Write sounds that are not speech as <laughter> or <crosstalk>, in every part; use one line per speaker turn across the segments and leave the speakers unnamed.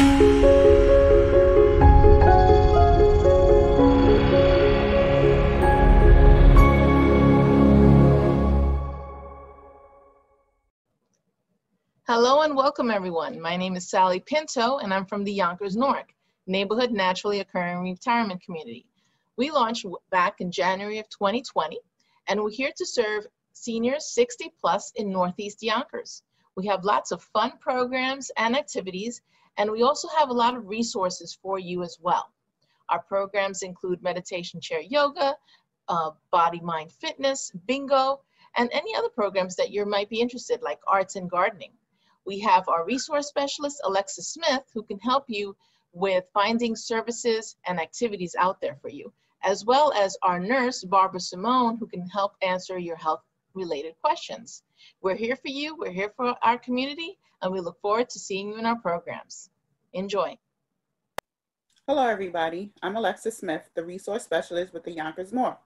Hello and welcome everyone. My name is Sally Pinto and I'm from the Yonkers NORC Neighborhood Naturally Occurring Retirement Community. We launched back in January of 2020 and we're here to serve seniors 60 plus in Northeast Yonkers. We have lots of fun programs and activities and we also have a lot of resources for you as well. Our programs include meditation chair yoga, uh, body mind fitness, bingo, and any other programs that you might be interested like arts and gardening. We have our resource specialist, Alexa Smith, who can help you with finding services and activities out there for you, as well as our nurse, Barbara Simone, who can help answer your health related questions. We're here for you, we're here for our community, and we look forward to seeing you in our programs. Enjoy.
Hello, everybody. I'm Alexa Smith, the resource specialist with the Yonkers NORC.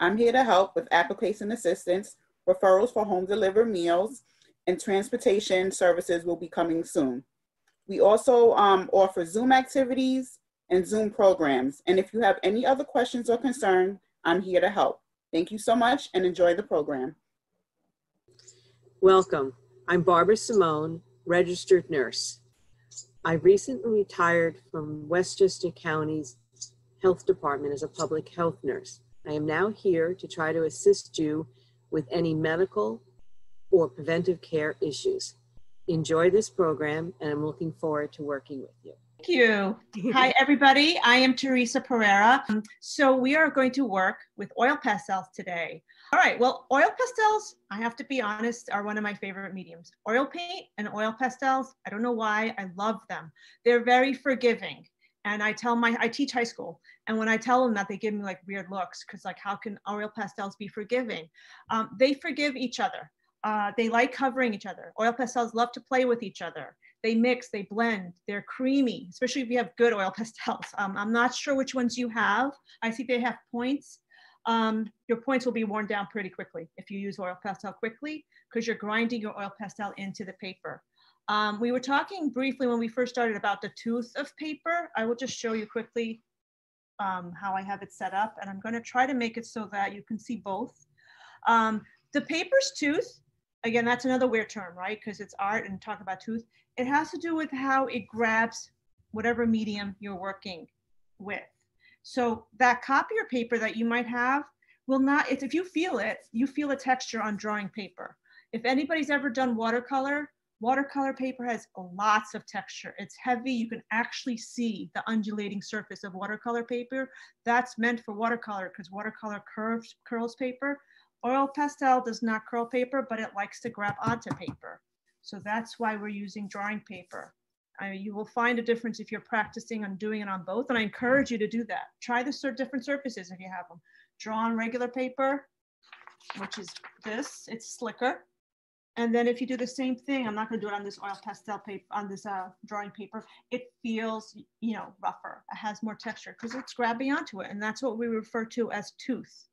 I'm here to help with application assistance, referrals for home delivered meals, and transportation services will be coming soon. We also um, offer Zoom activities and Zoom programs. And if you have any other questions or concerns, I'm here to help. Thank you so much and enjoy the program.
Welcome. I'm Barbara Simone, registered nurse. I recently retired from Westchester County's Health Department as a public health nurse. I am now here to try to assist you with any medical or preventive care issues. Enjoy this program, and I'm looking forward to working with you.
Thank you. Hi, <laughs> everybody. I am Teresa Pereira. Um, so, we are going to work with oil pastels today. All right, well, oil pastels, I have to be honest, are one of my favorite mediums. Oil paint and oil pastels, I don't know why, I love them. They're very forgiving. And I tell my, I teach high school. And when I tell them that, they give me like weird looks because, like, how can oil pastels be forgiving? Um, they forgive each other. Uh, they like covering each other. Oil pastels love to play with each other. They mix, they blend, they're creamy, especially if you have good oil <laughs> pastels. Um, I'm not sure which ones you have. I see they have points. Um, your points will be worn down pretty quickly if you use oil pastel quickly because you're grinding your oil pastel into the paper. Um, we were talking briefly when we first started about the tooth of paper. I will just show you quickly um, how I have it set up and I'm gonna try to make it so that you can see both. Um, the paper's tooth again, that's another weird term, right? Because it's art and talk about tooth. It has to do with how it grabs whatever medium you're working with. So that copier paper that you might have will not, if you feel it, you feel a texture on drawing paper. If anybody's ever done watercolor, watercolor paper has lots of texture. It's heavy. You can actually see the undulating surface of watercolor paper. That's meant for watercolor because watercolor curves, curls paper. Oil pastel does not curl paper, but it likes to grab onto paper. So that's why we're using drawing paper. I mean, you will find a difference if you're practicing on doing it on both. And I encourage you to do that. Try the different surfaces if you have them. Draw on regular paper, which is this, it's slicker. And then if you do the same thing, I'm not gonna do it on this oil pastel paper, on this uh, drawing paper, it feels, you know, rougher. It has more texture because it's grabbing onto it. And that's what we refer to as tooth.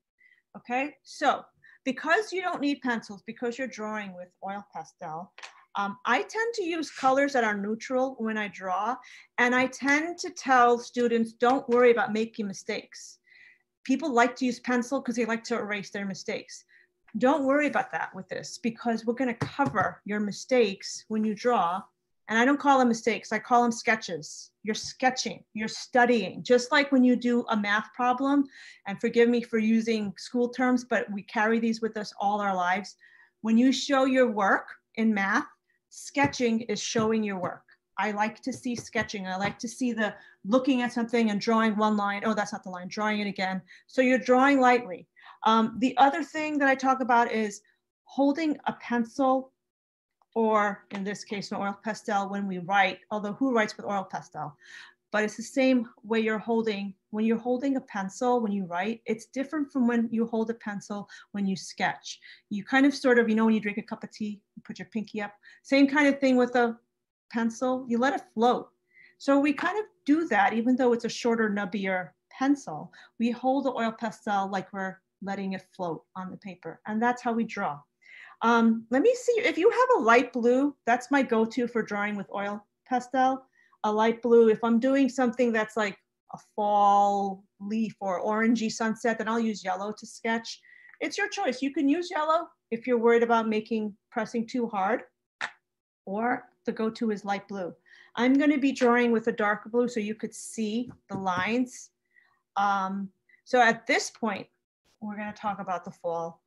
Okay, so because you don't need pencils, because you're drawing with oil pastel, um, I tend to use colors that are neutral when I draw. And I tend to tell students, don't worry about making mistakes. People like to use pencil because they like to erase their mistakes. Don't worry about that with this because we're gonna cover your mistakes when you draw and I don't call them mistakes, I call them sketches. You're sketching, you're studying, just like when you do a math problem. And forgive me for using school terms, but we carry these with us all our lives. When you show your work in math, sketching is showing your work. I like to see sketching. I like to see the looking at something and drawing one line. Oh, that's not the line, drawing it again. So you're drawing lightly. Um, the other thing that I talk about is holding a pencil or in this case, an oil pastel when we write, although who writes with oil pastel? But it's the same way you're holding, when you're holding a pencil, when you write, it's different from when you hold a pencil when you sketch. You kind of sort of, you know, when you drink a cup of tea, you put your pinky up. Same kind of thing with a pencil, you let it float. So we kind of do that, even though it's a shorter, nubbier pencil. We hold the oil pastel like we're letting it float on the paper. And that's how we draw. Um, let me see if you have a light blue, that's my go-to for drawing with oil pastel. A light blue. If I'm doing something that's like a fall leaf or orangey sunset, then I'll use yellow to sketch. It's your choice. You can use yellow if you're worried about making pressing too hard, or the go-to is light blue. I'm gonna be drawing with a dark blue so you could see the lines. Um, so at this point, we're gonna talk about the fall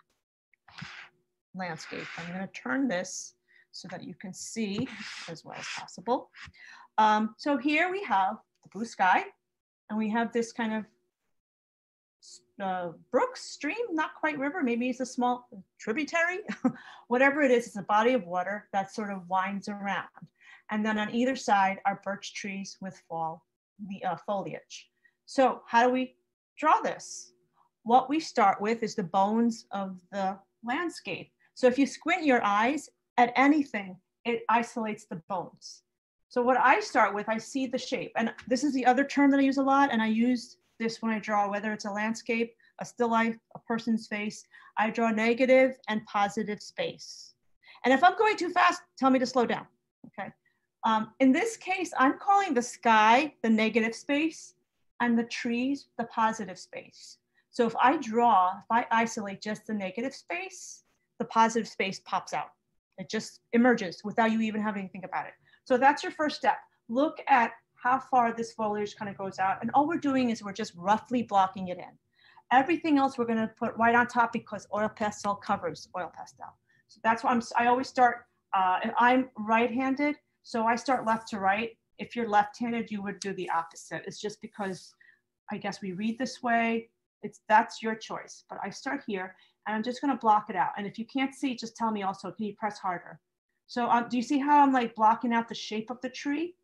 landscape. I'm gonna turn this so that you can see as well as possible. Um, so here we have the blue sky and we have this kind of uh, brook, stream, not quite river, maybe it's a small tributary, <laughs> whatever it is, it's a body of water that sort of winds around. And then on either side are birch trees with fall the uh, foliage. So how do we draw this? What we start with is the bones of the landscape. So if you squint your eyes at anything, it isolates the bones. So what I start with, I see the shape. And this is the other term that I use a lot. And I use this when I draw, whether it's a landscape, a still life, a person's face, I draw negative and positive space. And if I'm going too fast, tell me to slow down, okay? Um, in this case, I'm calling the sky the negative space and the trees the positive space. So if I draw, if I isolate just the negative space, the positive space pops out. It just emerges without you even having to think about it. So that's your first step. Look at how far this foliage kind of goes out. And all we're doing is we're just roughly blocking it in. Everything else we're gonna put right on top because oil pastel covers oil pastel. So that's why I'm, I always start, uh, I'm right-handed, so I start left to right. If you're left-handed, you would do the opposite. It's just because I guess we read this way. It's that's your choice. But I start here and I'm just gonna block it out. And if you can't see, just tell me also, can you press harder? So um, do you see how I'm like blocking out the shape of the tree?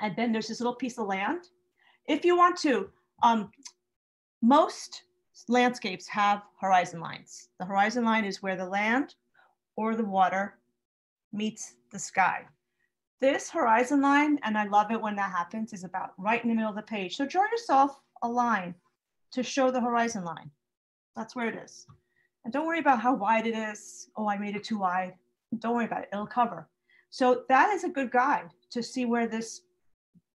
And then there's this little piece of land. If you want to, um, most landscapes have horizon lines. The horizon line is where the land or the water meets the sky. This horizon line, and I love it when that happens, is about right in the middle of the page. So draw yourself a line to show the horizon line. That's where it is. And don't worry about how wide it is. Oh, I made it too wide. Don't worry about it, it'll cover. So that is a good guide to see where this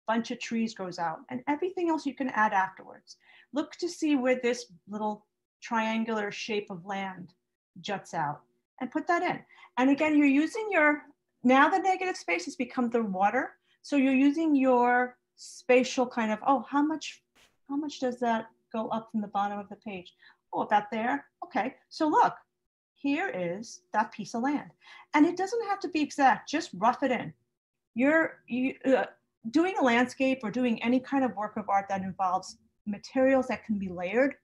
bunch of trees goes out and everything else you can add afterwards. Look to see where this little triangular shape of land juts out and put that in. And again, you're using your now the negative space has become the water. So you're using your spatial kind of, oh, how much, how much does that go up from the bottom of the page? Oh, about there. Okay, so look, here is that piece of land. And it doesn't have to be exact, just rough it in. You're you, uh, doing a landscape or doing any kind of work of art that involves materials that can be layered,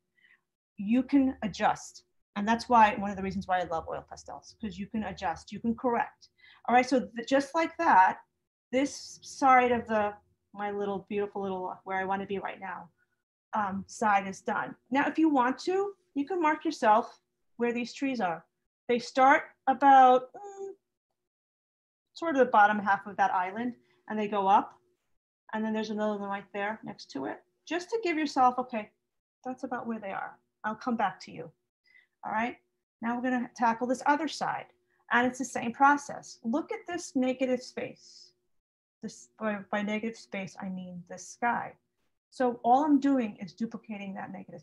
you can adjust. And that's why, one of the reasons why I love oil pastels, because you can adjust, you can correct. All right, so just like that, this side of the, my little beautiful little, where I wanna be right now, um, side is done. Now, if you want to, you can mark yourself where these trees are. They start about mm, sort of the bottom half of that island and they go up. And then there's another one right there next to it, just to give yourself, okay, that's about where they are. I'll come back to you. All right, now we're gonna tackle this other side. And it's the same process. Look at this negative space. This by, by negative space, I mean the sky. So all I'm doing is duplicating that negative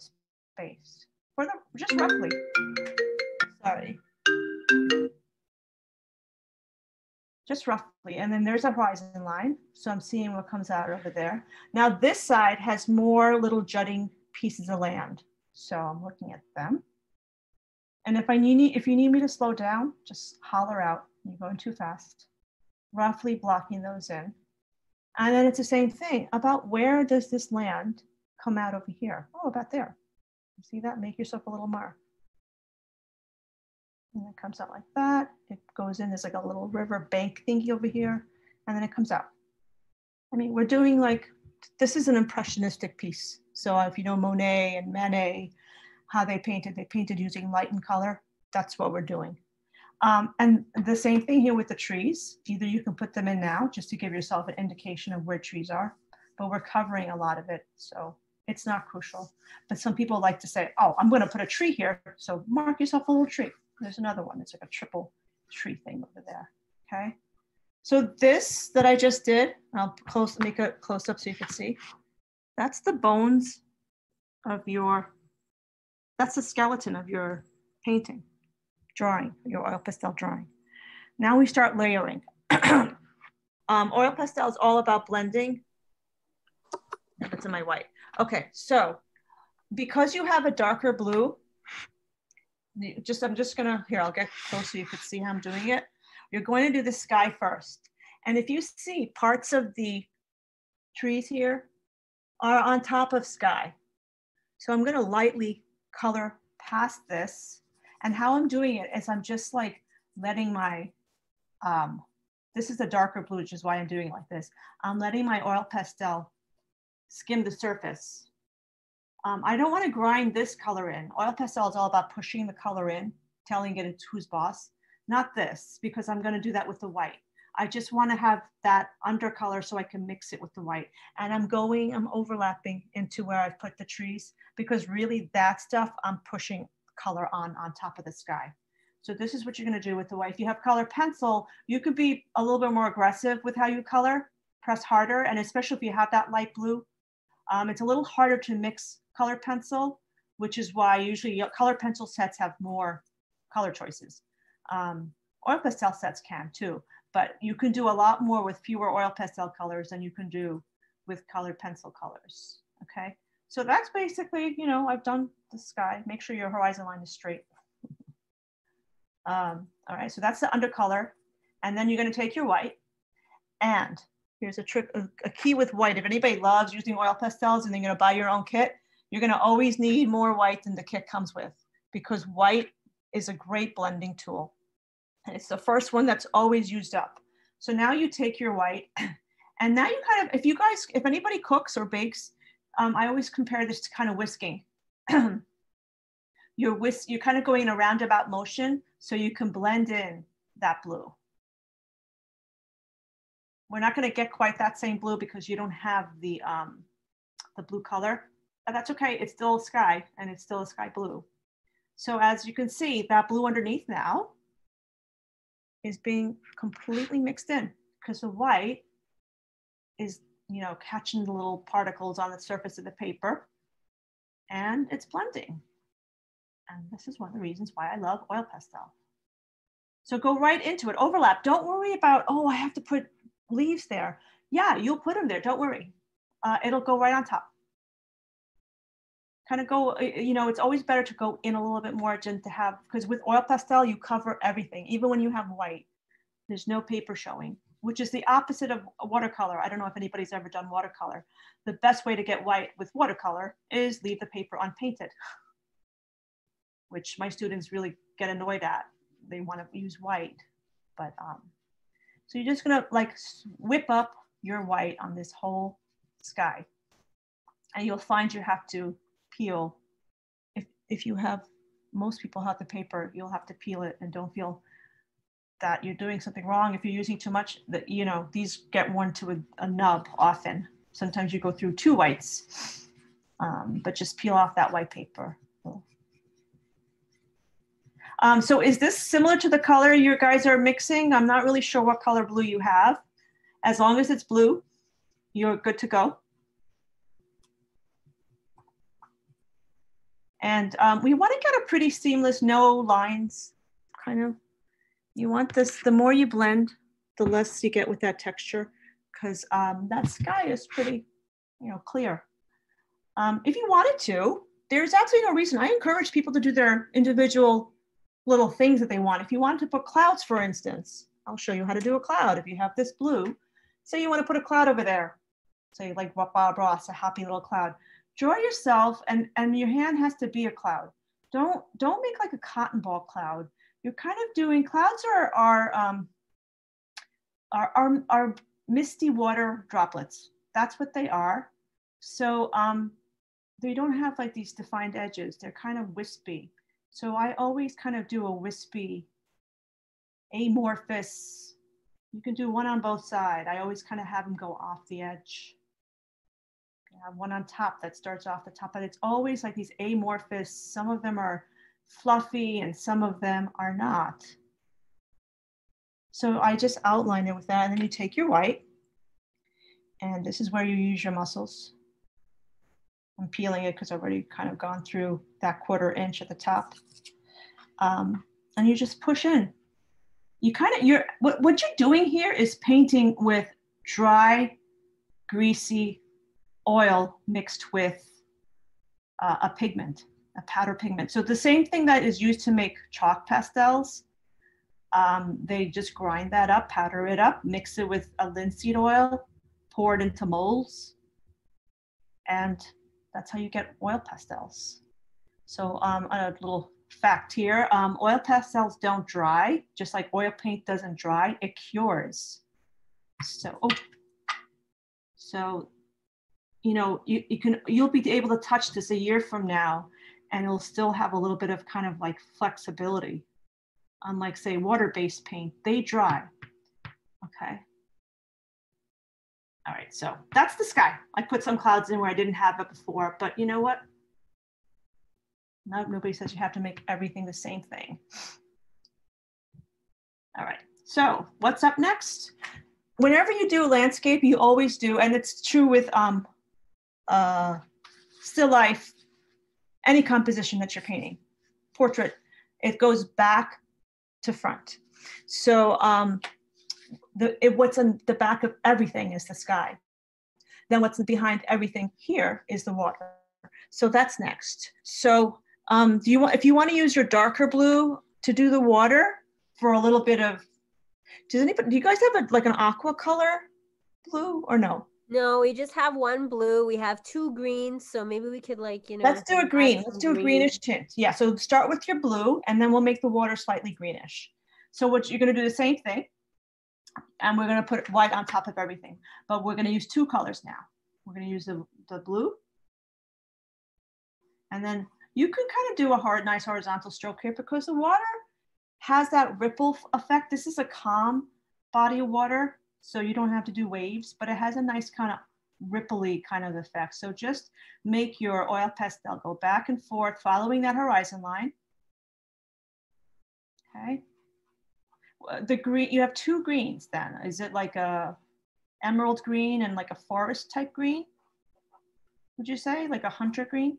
space for the just roughly. Sorry. Just roughly. And then there's a horizon line. So I'm seeing what comes out over there. Now this side has more little jutting pieces of land. So I'm looking at them. And if I need, if you need me to slow down, just holler out. You're going too fast. Roughly blocking those in. And then it's the same thing about where does this land come out over here? Oh, about there. You see that? Make yourself a little mark. And it comes out like that. It goes in, there's like a little river bank thingy over here, and then it comes out. I mean, we're doing like, this is an impressionistic piece. So if you know Monet and Manet, how they painted. They painted using light and color. That's what we're doing. Um, and the same thing here with the trees. Either you can put them in now just to give yourself an indication of where trees are, but we're covering a lot of it. So it's not crucial. But some people like to say, oh, I'm going to put a tree here. So mark yourself a little tree. There's another one. It's like a triple tree thing over there. Okay. So this that I just did, I'll close, make a close up so you can see. That's the bones of your, that's the skeleton of your painting, drawing, your oil pastel drawing. Now we start layering. <clears throat> um, oil pastel is all about blending. That's in my white. Okay, so because you have a darker blue, just I'm just gonna, here, I'll get close so you can see how I'm doing it. You're going to do the sky first. And if you see parts of the trees here are on top of sky. So I'm gonna lightly color past this. And how I'm doing it is I'm just like letting my, um, this is a darker blue, which is why I'm doing like this. I'm letting my oil pastel skim the surface. Um, I don't want to grind this color in. Oil pastel is all about pushing the color in, telling it it's who's boss. Not this, because I'm going to do that with the white. I just want to have that undercolor so I can mix it with the white. And I'm going, I'm overlapping into where I've put the trees because really that stuff I'm pushing color on on top of the sky. So this is what you're going to do with the white. If you have color pencil, you can be a little bit more aggressive with how you color, press harder. And especially if you have that light blue, um, it's a little harder to mix color pencil, which is why usually color pencil sets have more color choices. Um, oil pastel sets can too, but you can do a lot more with fewer oil pastel colors than you can do with colored pencil colors, okay? So that's basically, you know, I've done the sky. Make sure your horizon line is straight. um, all right, so that's the undercolor. And then you're gonna take your white and here's a trick, a, a key with white. If anybody loves using oil pastels and they're gonna buy your own kit, you're gonna always need more white than the kit comes with because white is a great blending tool. And it's the first one that's always used up. So now you take your white <clears throat> and now you kind of, if you guys, if anybody cooks or bakes, um, I always compare this to kind of whisking. <clears throat> you're, whisk, you're kind of going in a roundabout motion so you can blend in that blue. We're not gonna get quite that same blue because you don't have the, um, the blue color, but that's okay. It's still sky and it's still a sky blue. So as you can see, that blue underneath now is being completely mixed in because the white is, you know, catching the little particles on the surface of the paper and it's blending. And this is one of the reasons why I love oil pastel. So go right into it, overlap. Don't worry about, oh, I have to put leaves there. Yeah, you'll put them there, don't worry. Uh, it'll go right on top kind of go, you know, it's always better to go in a little bit more than to have, because with oil pastel, you cover everything, even when you have white, there's no paper showing, which is the opposite of watercolor. I don't know if anybody's ever done watercolor. The best way to get white with watercolor is leave the paper unpainted, which my students really get annoyed at. They want to use white, but um, so you're just gonna like whip up your white on this whole sky. And you'll find you have to peel. If, if you have, most people have the paper, you'll have to peel it and don't feel that you're doing something wrong. If you're using too much, that you know, these get worn to a, a nub often. Sometimes you go through two whites, um, but just peel off that white paper. Um, so is this similar to the color you guys are mixing? I'm not really sure what color blue you have. As long as it's blue, you're good to go. And um, we want to get a pretty seamless, no lines kind of. You want this, the more you blend, the less you get with that texture because um, that sky is pretty, you know, clear. Um, if you wanted to, there's absolutely no reason. I encourage people to do their individual little things that they want. If you want to put clouds, for instance, I'll show you how to do a cloud. If you have this blue, say you want to put a cloud over there, say like Bob Ross, a happy little cloud. Draw yourself and and your hand has to be a cloud. Don't don't make like a cotton ball cloud. You're kind of doing clouds are are um are are, are misty water droplets. That's what they are. So um they don't have like these defined edges. They're kind of wispy so i always kind of do a wispy amorphous you can do one on both sides i always kind of have them go off the edge I have one on top that starts off the top, but it's always like these amorphous, some of them are fluffy and some of them are not. So I just outline it with that. And then you take your white and this is where you use your muscles. I'm peeling it because I've already kind of gone through that quarter inch at the top. Um, and you just push in. You kind of, you're, what, what you're doing here is painting with dry, greasy oil mixed with uh, a pigment, a powder pigment. So the same thing that is used to make chalk pastels, um, they just grind that up, powder it up, mix it with a linseed oil, pour it into molds, and that's how you get oil pastels. So um, a little fact here, um, oil pastels don't dry, just like oil paint doesn't dry, it cures. So, oh, so, you know, you, you can, you'll be able to touch this a year from now and it'll still have a little bit of kind of like flexibility. Unlike say water-based paint, they dry, okay? All right, so that's the sky. I put some clouds in where I didn't have it before, but you know what? No, nobody says you have to make everything the same thing. All right, so what's up next? Whenever you do a landscape, you always do, and it's true with um, uh, still life, any composition that you're painting, portrait, it goes back to front. So um, the, it, what's in the back of everything is the sky. Then what's behind everything here is the water. So that's next. So um, do you want, if you want to use your darker blue to do the water for a little bit of, does anybody, do you guys have a, like an aqua color blue or no?
No, we just have one blue. We have two greens, so maybe we could like, you know.
Let's do a green. Let's do a greenish tint. Yeah, so start with your blue and then we'll make the water slightly greenish. So what you're gonna do the same thing and we're gonna put white on top of everything. But we're gonna use two colors now. We're gonna use the, the blue. And then you can kind of do a hard, nice horizontal stroke here because the water has that ripple effect. This is a calm body of water, so you don't have to do waves, but it has a nice kind of ripply kind of effect. So just make your oil pastel go back and forth following that horizon line. Okay, Uh, the green, you have two greens then. Is it like a emerald green and like a forest type green? Would you say like a hunter green?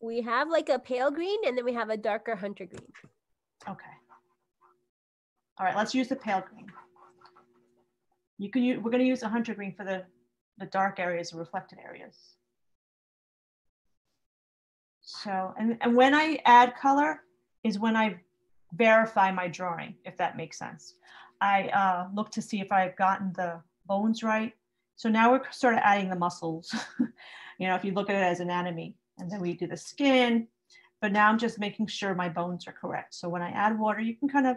We have like a pale green and then we have a darker hunter green.
Okay. All right, let's use the pale green. You can use, we're gonna use a hunter green for the, the dark areas and reflected areas. So, and, and when I add color is when I verify my drawing, if that makes sense. I uh, look to see if I've gotten the bones right. So now we're sort of adding the muscles. <laughs> you know, if you look at it as anatomy, and then we do the skin, but now I'm just making sure my bones are correct. So when I add water, you can kind of,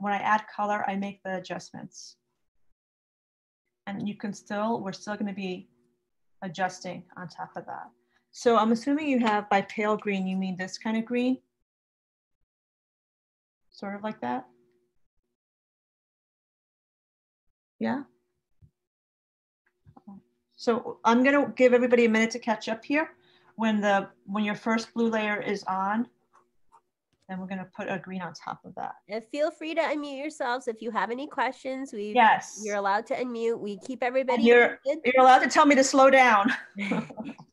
when I add color, I make the adjustments. And you can still, we're still gonna be adjusting on top of that. So I'm assuming you have by pale green, you mean this kind of green? Sort of like that? Yeah? So I'm gonna give everybody a minute to catch up here. When the when your first blue layer is on, then we're gonna put a green on top of that.
And feel free to unmute yourselves if you have any questions. We
yes,
you're allowed to unmute. We keep everybody.
you're you're allowed to tell me to slow down. <laughs>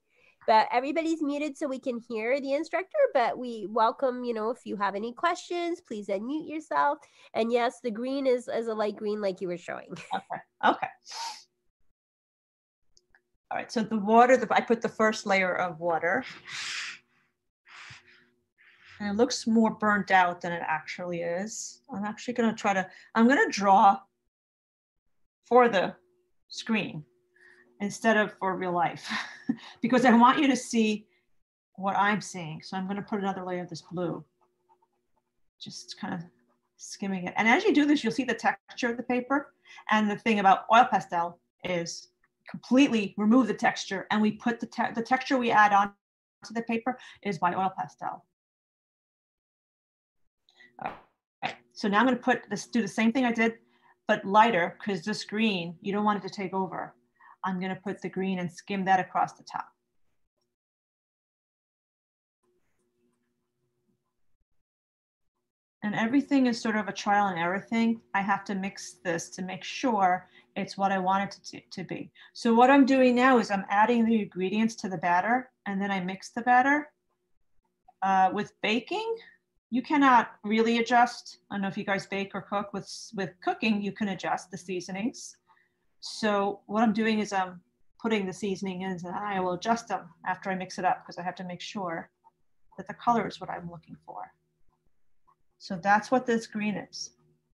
but everybody's muted so we can hear the instructor but we welcome you know if you have any questions please unmute yourself. And yes the green is is a light green like you were showing. <laughs>
Okay okay. All right so the water the, i put the first layer of water. And it looks more burnt out than it actually is. I'm actually going to try to i'm going to draw for the screen instead of for real life <laughs> because I want you to see what I'm seeing. So I'm going to put another layer of this blue, just kind of skimming it. And as you do this, you'll see the texture of the paper. And the thing about oil pastel is completely remove the texture and we put the, te the texture we add on to the paper is by oil pastel. All right, so now I'm gonna put this, do the same thing I did, but lighter because this green, you don't want it to take over. I'm going to put the green and skim that across the top. And everything is sort of a trial and error thing. I have to mix this to make sure it's what I want it to, to be. So what I'm doing now is I'm adding the ingredients to the batter and then I mix the batter. Uh, with baking, you cannot really adjust. I don't know if you guys bake or cook with, with cooking, you can adjust the seasonings. So what I'm doing is I'm putting the seasoning in and I will adjust them after I mix it up because I have to make sure that the color is what I'm looking for. So that's what this green is.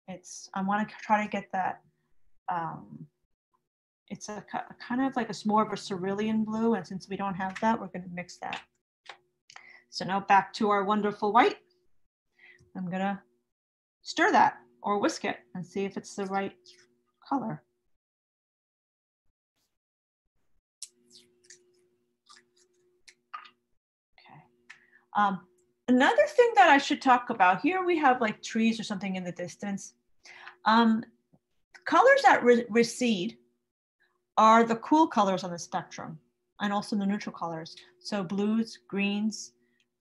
It's, I want to try to get that, um, it's a, a kind of like a more of a cerulean blue. And since we don't have that, we're going to mix that. So now back to our wonderful white. I'm going to stir that or whisk it and see if it's the right color. Okay. Um, Another thing that I should talk about here, we have like trees or something in the distance. Um, colors that re recede are the cool colors on the spectrum and also the neutral colors. So blues, greens,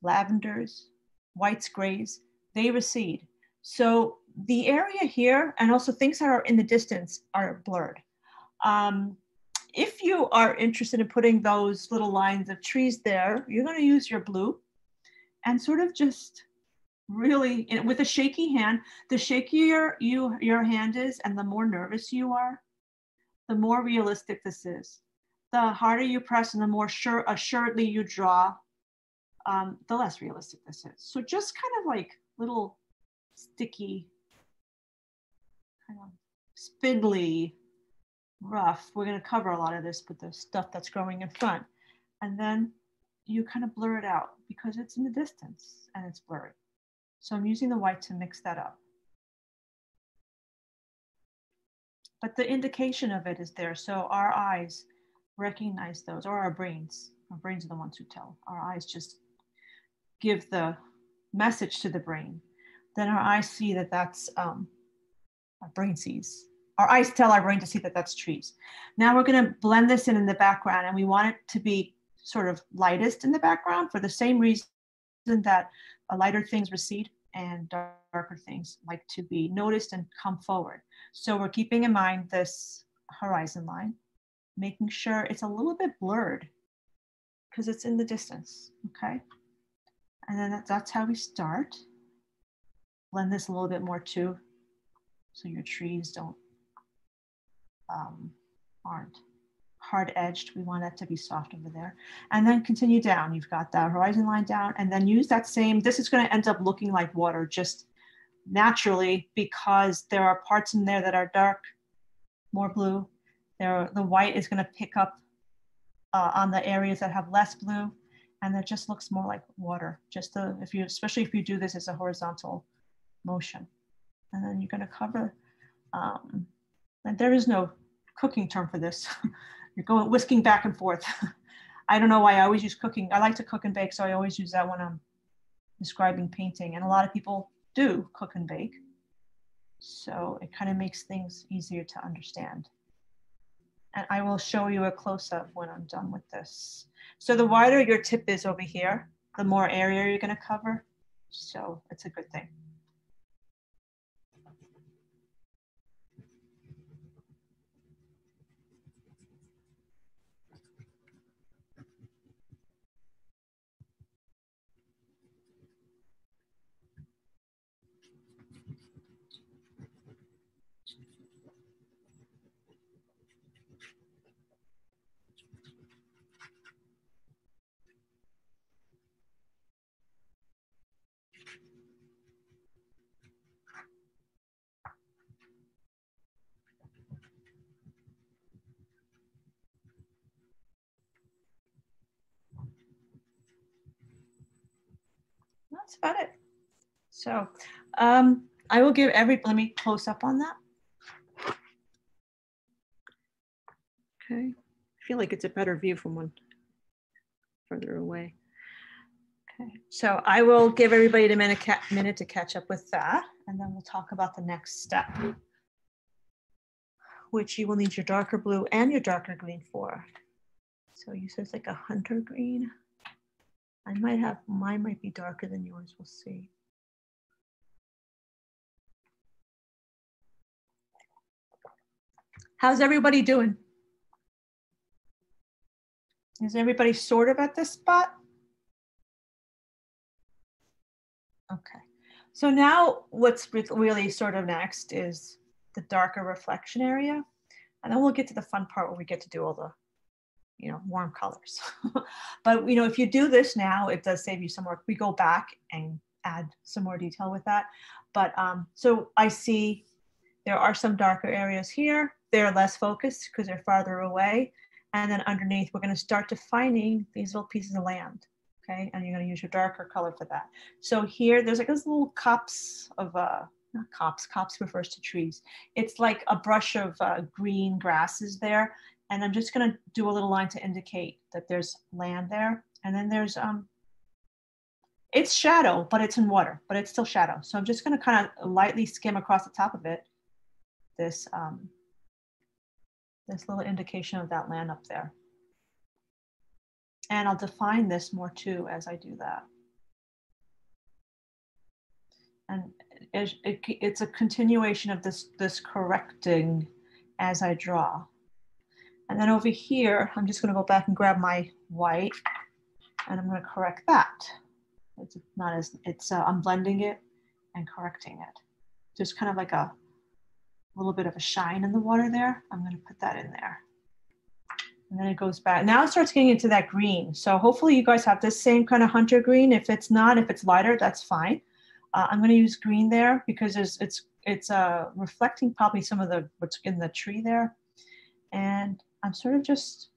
lavenders, whites, grays, they recede. So the area here and also things that are in the distance are blurred. Um, if you are interested in putting those little lines of trees there, you're gonna use your blue and sort of just really with a shaky hand the shakier you your hand is and the more nervous you are the more realistic this is. The harder you press and the more sure assuredly you draw um, the less realistic this is. So just kind of like little sticky kind of spindly rough we're going to cover a lot of this with the stuff that's growing in front. And then you kind of blur it out because it's in the distance and it's blurry. So I'm using the white to mix that up. But the indication of it is there. So our eyes recognize those, or our brains. Our brains are the ones who tell. Our eyes just give the message to the brain. Then our eyes see that that's, um, our brain sees. Our eyes tell our brain to see that that's trees. Now we're gonna blend this in in the background and we want it to be sort of lightest in the background for the same reason that lighter things recede and darker things like to be noticed and come forward. So we're keeping in mind this horizon line, making sure it's a little bit blurred because it's in the distance, okay? And then that's how we start. Blend this a little bit more too, so your trees don't, um, aren't hard edged. We want that to be soft over there. And then continue down. You've got that horizon line down and then use that same, this is gonna end up looking like water just naturally because there are parts in there that are dark, more blue. There, the white is gonna pick up uh, on the areas that have less blue and it just looks more like water. Just the, if you, especially if you do this as a horizontal motion. And then you're gonna cover, um, and there is no cooking term for this. <laughs> You're going whisking back and forth. <laughs> I don't know why I always use cooking. I like to cook and bake, so I always use that when I'm describing painting. And a lot of people do cook and bake. So it kind of makes things easier to understand. And I will show you a close-up when I'm done with this. So the wider your tip is over here, the more area you're gonna cover. So it's a good thing. that's about it. So um, I will give every, let me close up on that. Okay, I feel like it's a better view from one further away. Okay, so I will give everybody a minute, minute to catch up with that, and then we'll talk about the next step, which you will need your darker blue and your darker green for. So you said it's like a hunter green. I might have, mine might be darker than yours, we'll see. How's everybody doing? Is everybody sort of at this spot? Okay. So now what's really sort of next is the darker reflection area. And then we'll get to the fun part where we get to do all the, you know, warm colors. <laughs> but, you know, if you do this now, it does save you some work. We go back and add some more detail with that. But um, so I see there are some darker areas here. They're less focused because they're farther away. And then underneath, we're going to start defining these little pieces of land. Okay, and you're going to use your darker color for that. So here, there's like those little cups of, uh, not copse, copse refers to trees. It's like a brush of uh, green grasses there. And I'm just going to do a little line to indicate that there's land there. And then there's, um, it's shadow, but it's in water, but it's still shadow. So I'm just going to kind of lightly skim across the top of it this um, this little indication of that land up there. And I'll define this more too as I do that. And it, it, it's a continuation of this, this correcting as I draw. And then over here, I'm just gonna go back and grab my white and I'm gonna correct that. It's not as, it's, uh, I'm blending it and correcting it. Just kind of like a little bit of a shine in the water there. I'm gonna put that in there. And then it goes back. Now it starts getting into that green. So hopefully you guys have this same kind of hunter green. If it's not, if it's lighter, that's fine. Uh, I'm gonna use green there because it's, it's, it's uh, reflecting probably some of the what's in the tree there. And I'm sort of just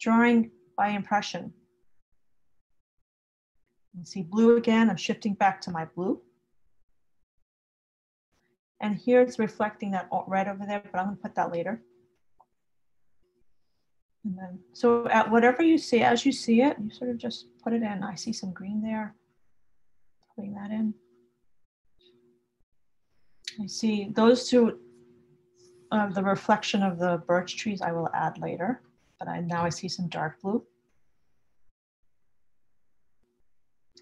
drawing by impression. You see blue again, I'm shifting back to my blue. And here it's reflecting that red over there, but I'm gonna put that later. And then, so at whatever you see, as you see it, you sort of just put it in. I see some green there, putting that in. I see those two, uh, the reflection of the birch trees I will add later, but I now I see some dark blue.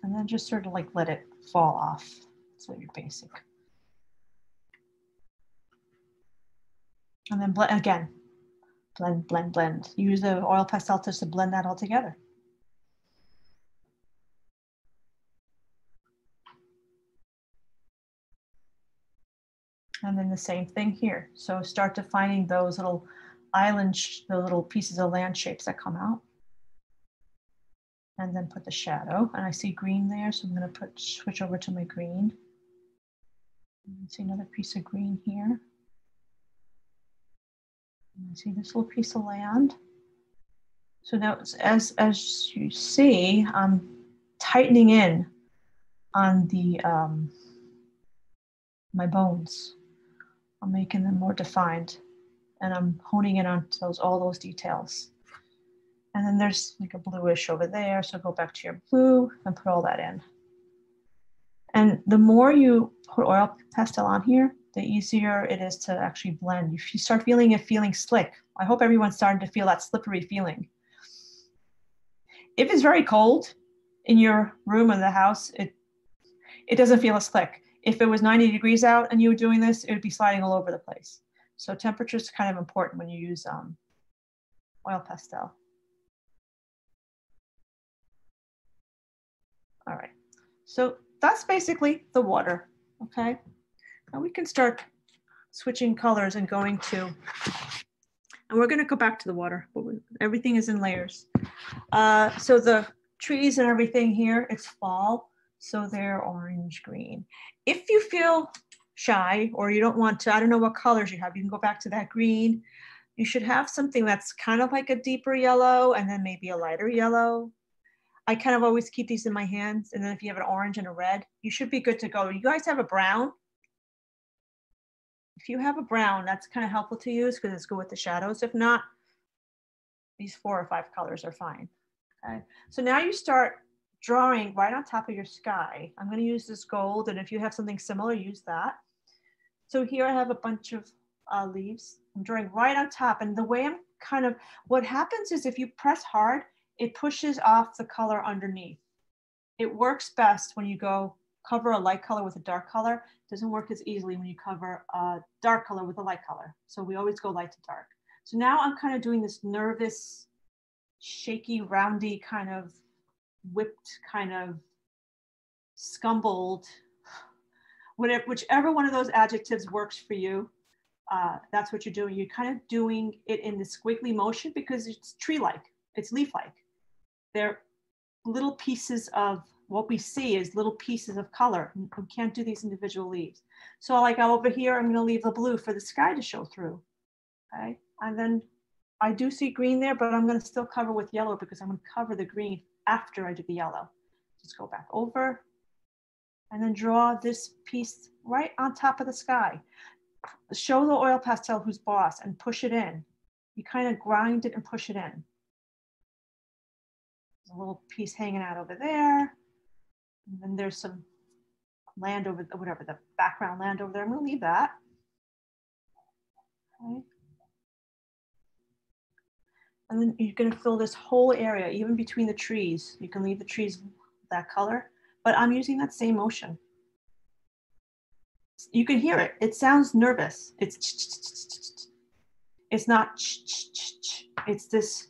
And then just sort of like let it fall off. So your basic. And then blend again, blend, blend, blend. Use the oil pastel touch to blend that all together. And then the same thing here. So start defining those little island, the little pieces of land shapes that come out. And then put the shadow. And I see green there, so I'm gonna put switch over to my green. And see another piece of green here. See this little piece of land? So now as, as you see, I'm tightening in on the um, my bones. I'm making them more defined and I'm honing in on those all those details. And then there's like a bluish over there. So go back to your blue and put all that in. And the more you put oil pastel on here, the easier it is to actually blend. If you start feeling it feeling slick, I hope everyone's starting to feel that slippery feeling. If it's very cold in your room or the house, it it doesn't feel as slick. If it was 90 degrees out and you were doing this, it would be sliding all over the place. So temperature is kind of important when you use um, oil pastel. All right, so that's basically the water, okay? We can start switching colors and going to, and we're gonna go back to the water, but everything is in layers. Uh, so the trees and everything here, it's fall, so they're orange green. If you feel shy or you don't want to, I don't know what colors you have, you can go back to that green. You should have something that's kind of like a deeper yellow and then maybe a lighter yellow. I kind of always keep these in my hands. And then if you have an orange and a red, you should be good to go. You guys have a brown? If you have a brown, that's kind of helpful to use because it's good with the shadows. If not, these four or five colors are fine. Okay. So now you start drawing right on top of your sky. I'm going to use this gold, and if you have something similar, use that. So here I have a bunch of uh, leaves. I'm drawing right on top, and the way I'm kind of, what happens is if you press hard, it pushes off the color underneath. It works best when you go cover a light color with a dark color. Doesn't work as easily when you cover a dark color with a light color. So we always go light to dark. So now I'm kind of doing this nervous, shaky, roundy kind of whipped kind of scumbled, whatever, whichever one of those adjectives works for you. Uh, that's what you're doing. You're kind of doing it in the squiggly motion because it's tree-like, it's leaf-like. They're little pieces of what we see is little pieces of color. We can't do these individual leaves. So like over here, I'm gonna leave the blue for the sky to show through, okay? And then I do see green there, but I'm gonna still cover with yellow because I'm gonna cover the green after I do the yellow. Just go back over and then draw this piece right on top of the sky. Show the oil pastel who's boss and push it in. You kind of grind it and push it in. There's a little piece hanging out over there. And then there's some land over, whatever, the background land over there. I'm gonna leave that. Okay. And then you're gonna fill this whole area, even between the trees. You can leave the trees that color, but I'm using that same motion. You can hear it. It sounds nervous. It's it's not it's this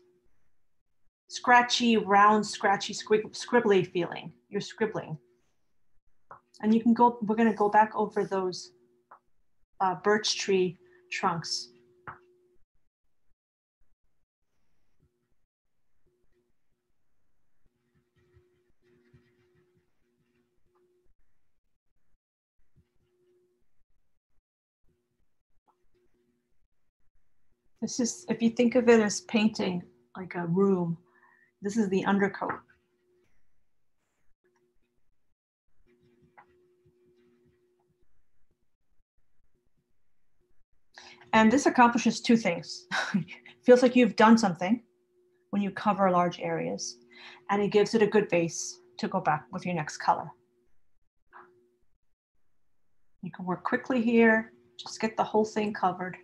scratchy, round, scratchy, scribbly feeling. You're scribbling. And you can go, we're gonna go back over those uh, birch tree trunks. This is, if you think of it as painting like a room, this is the undercoat. And this accomplishes two things. <laughs> feels like you've done something when you cover large areas, and it gives it a good base to go back with your next color. You can work quickly here, just get the whole thing covered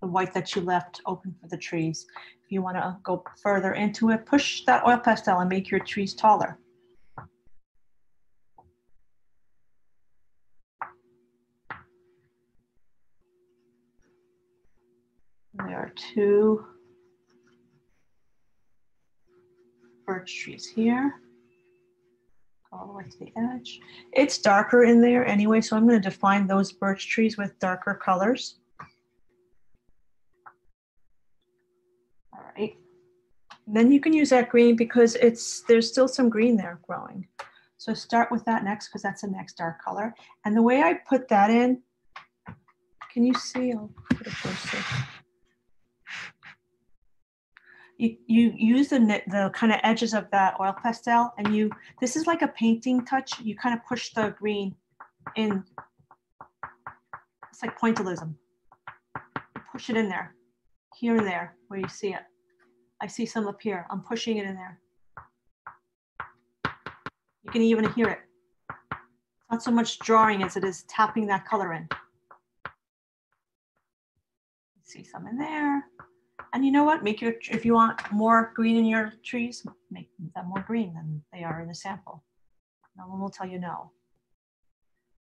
the white that you left open for the trees. If you want to go further into it, push that oil pastel and make your trees taller. There are two birch trees here. All the way to the edge. It's darker in there anyway, so I'm going to define those birch trees with darker colors. right? Then you can use that green because it's there's still some green there growing. So start with that next because that's the next dark color. And the way I put that in, can you see? I'll put it closer. You, you use the, the kind of edges of that oil pastel and you, this is like a painting touch. You kind of push the green in. It's like pointillism. Push it in there, here and there, where you see it. I see some up here. I'm pushing it in there. You can even hear it. Not so much drawing as it is tapping that color in. See some in there. And you know what? Make your, if you want more green in your trees, make them more green than they are in the sample. No one will tell you no.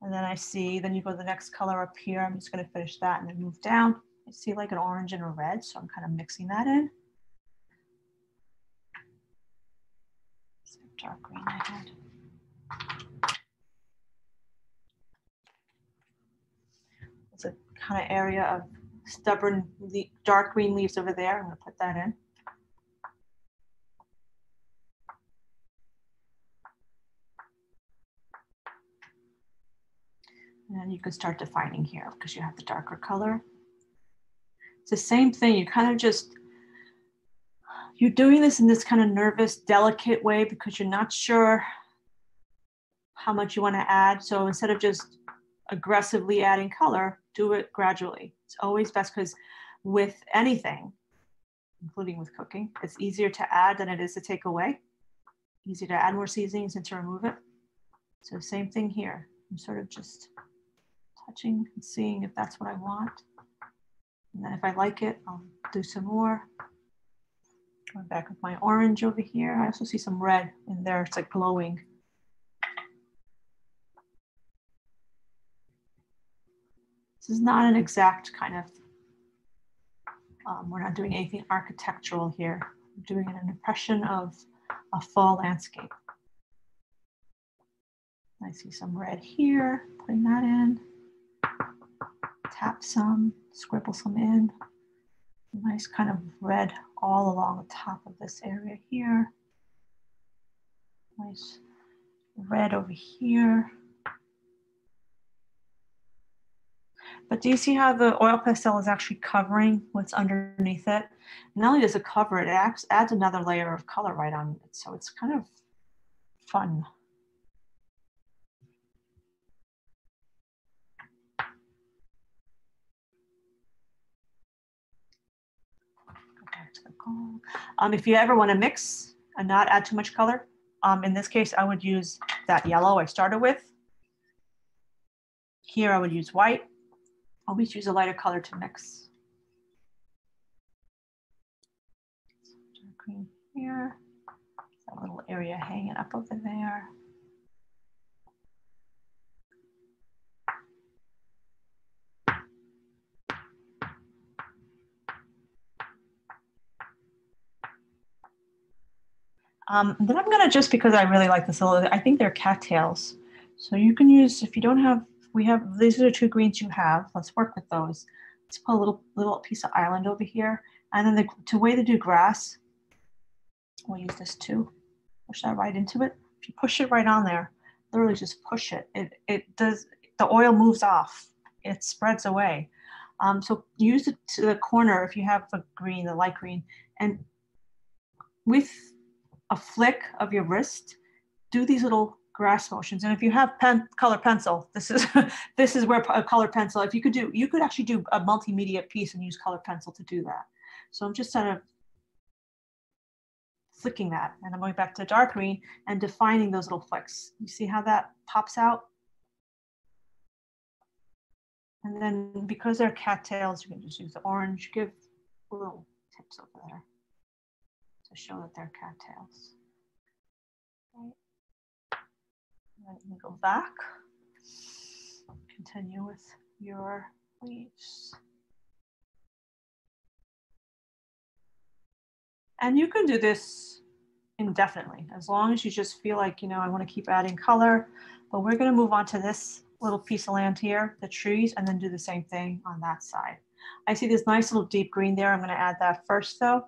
And then I see, then you go to the next color up here. I'm just gonna finish that and then move down. I see like an orange and a red, so I'm kind of mixing that in. Dark green I had. It's a kind of area of stubborn dark green leaves over there. I'm going to put that in. And you can start defining here because you have the darker color. It's the same thing. You kind of just you're doing this in this kind of nervous, delicate way because you're not sure how much you want to add. So instead of just aggressively adding color, do it gradually. It's always best because with anything, including with cooking, it's easier to add than it is to take away. Easier to add more seasonings and to remove it. So same thing here. I'm sort of just touching and seeing if that's what I want. And then if I like it, I'll do some more. Back of my orange over here. I also see some red in there. It's like glowing. This is not an exact kind of, um, we're not doing anything architectural here. We're doing an impression of a fall landscape. I see some red here, putting that in. Tap some, scribble some in. Nice kind of red all along the top of this area here. Nice red over here. But do you see how the oil pastel is actually covering what's underneath it? Not only does it cover it, it adds, adds another layer of color right on it. So it's kind of fun. Um, if you ever want to mix and not add too much color, um, in this case, I would use that yellow I started with. Here I would use white. Always use a lighter color to mix. Green here, that little area hanging up over there. Um, then I'm gonna, just because I really like this a little, I think they're cattails. So you can use, if you don't have, we have, these are the two greens you have. Let's work with those. Let's put a little, little piece of island over here. And then the to way to do grass, we'll use this too. Push that right into it. If you push it right on there, literally just push it. It, it does, the oil moves off. It spreads away. Um, so use it to the corner if you have a green, the light green, and with a flick of your wrist, do these little grass motions. And if you have pen, color pencil, this is <laughs> this is where a color pencil. If you could do, you could actually do a multimedia piece and use color pencil to do that. So I'm just kind of flicking that, and I'm going back to dark green and defining those little flicks. You see how that pops out? And then because they're cattails, you can just use the orange. Give little tips over there to show that they're cattails. Right. Let me go back. Continue with your leaves. And you can do this indefinitely, as long as you just feel like, you know, I want to keep adding color, but we're going to move on to this little piece of land here, the trees, and then do the same thing on that side. I see this nice little deep green there. I'm going to add that first though.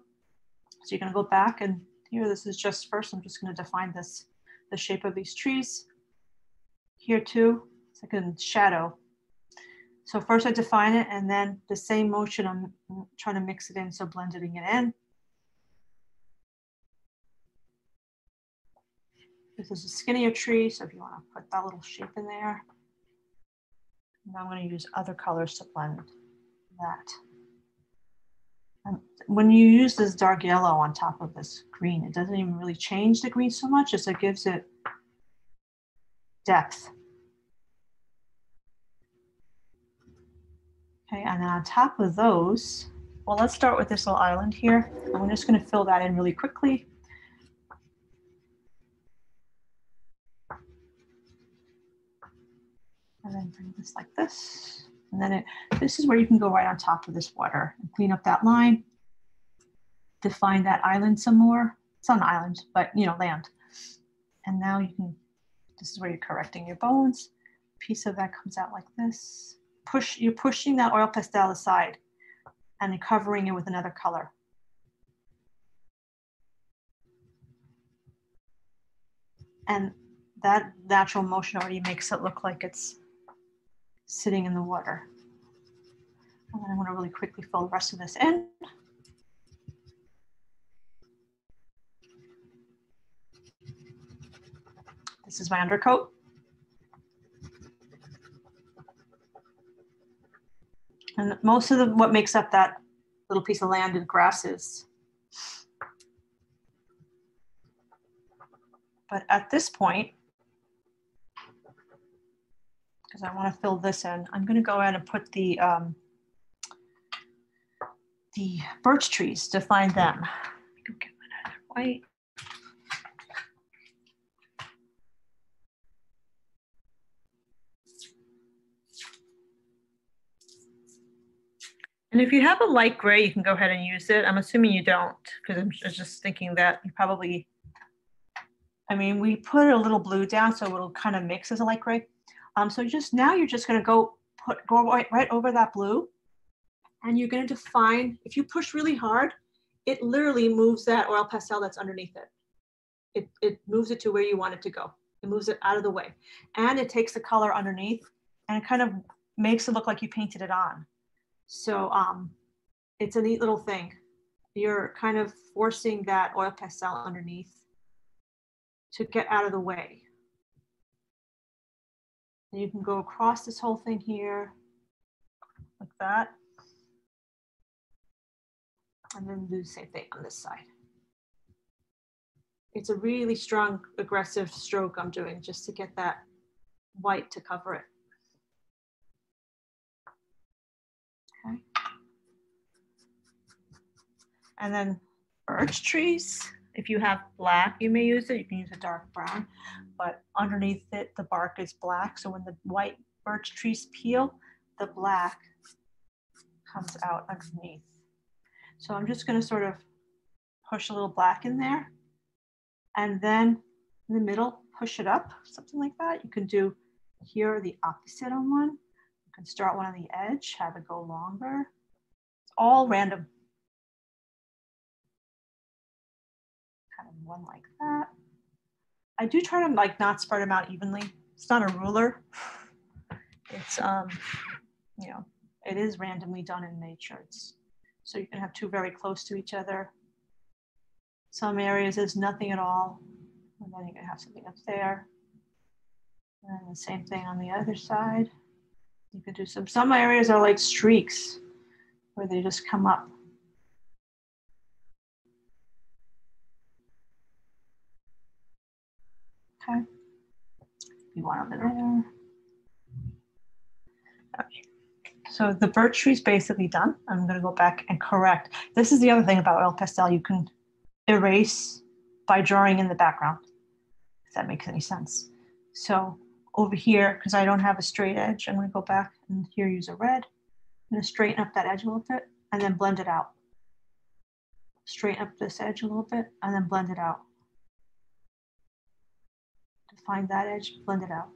So you're gonna go back and here, this is just first, I'm just gonna define this, the shape of these trees. Here too, it's like shadow. So first I define it and then the same motion, I'm trying to mix it in, so blending it in. This is a skinnier tree, so if you wanna put that little shape in there. Now I'm gonna use other colors to blend that. And when you use this dark yellow on top of this green, it doesn't even really change the green so much as it gives it depth. Okay, and then on top of those, well, let's start with this little island here. I'm just gonna fill that in really quickly. And then bring this like this. And then it, this is where you can go right on top of this water and clean up that line, define that island some more. It's not an island, but you know, land. And now you can, this is where you're correcting your bones. Piece of that comes out like this. Push, you're pushing that oil pastel aside and then covering it with another color. And that natural motion already makes it look like it's sitting in the water. And then I'm to really quickly fill the rest of this in. This is my undercoat. And most of the, what makes up that little piece of land and grasses. But at this point, because I want to fill this in. I'm going to go ahead and put the um, the birch trees to find them. Go get another white. And if you have a light gray, you can go ahead and use it. I'm assuming you don't, because I'm just thinking that you probably, I mean, we put a little blue down so it'll kind of mix as a light gray. Um, so just now you're just gonna go put go right, right over that blue and you're gonna define, if you push really hard, it literally moves that oil pastel that's underneath it. It, it moves it to where you want it to go. It moves it out of the way. And it takes the color underneath and it kind of makes it look like you painted it on. So um, it's a neat little thing. You're kind of forcing that oil pastel underneath to get out of the way. And you can go across this whole thing here like that. And then do the same thing on this side. It's a really strong, aggressive stroke I'm doing just to get that white to cover it. Okay. And then birch trees. If you have black, you may use it. You can use a dark brown, but underneath it, the bark is black. So when the white birch trees peel, the black comes out underneath. So I'm just gonna sort of push a little black in there and then in the middle, push it up, something like that. You can do here the opposite on one. You can start one on the edge, have it go longer. It's all random. Kind of one like that. I do try to like not spread them out evenly. It's not a ruler. It's, um, you know, it is randomly done in nature. It's, so you can have two very close to each other. Some areas there's nothing at all. And then you're gonna have something up there. And the same thing on the other side. You could do some, some areas are like streaks where they just come up. Okay. You want over there. Okay. So the birch tree is basically done. I'm gonna go back and correct. This is the other thing about oil pastel. You can erase by drawing in the background, if that makes any sense. So over here, because I don't have a straight edge, I'm gonna go back and here use a red. I'm gonna straighten up that edge a little bit and then blend it out. Straighten up this edge a little bit and then blend it out. Define that edge, blend it out.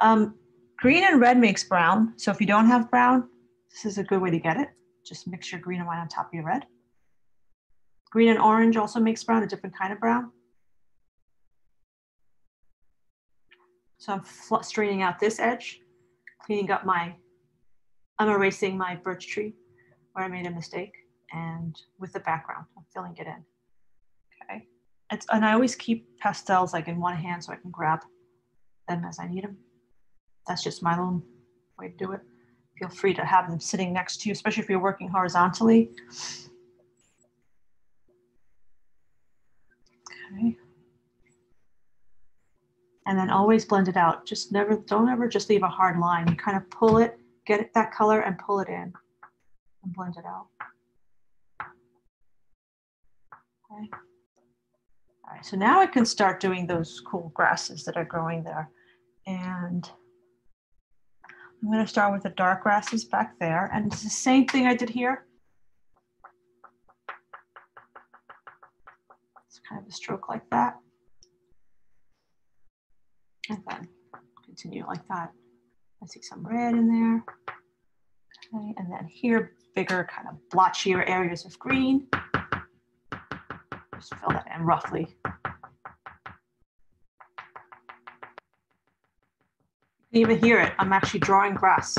Um, green and red makes brown. So if you don't have brown, this is a good way to get it. Just mix your green and white on top of your red. Green and orange also makes brown, a different kind of brown. So I'm straightening out this edge, cleaning up my, I'm erasing my birch tree where I made a mistake and with the background, I'm filling it in. It's, and I always keep pastels like in one hand so I can grab them as I need them. That's just my own way to do it. Feel free to have them sitting next to you, especially if you're working horizontally. Okay. And then always blend it out. Just never, don't ever just leave a hard line. You kind of pull it, get that color and pull it in and blend it out. Okay. So now I can start doing those cool grasses that are growing there. And I'm gonna start with the dark grasses back there. And it's the same thing I did here. It's kind of a stroke like that. And then continue like that. I see some red in there. Okay, and then here, bigger kind of blotchier areas of green. Just fill that in roughly. You can even hear it. I'm actually drawing grass.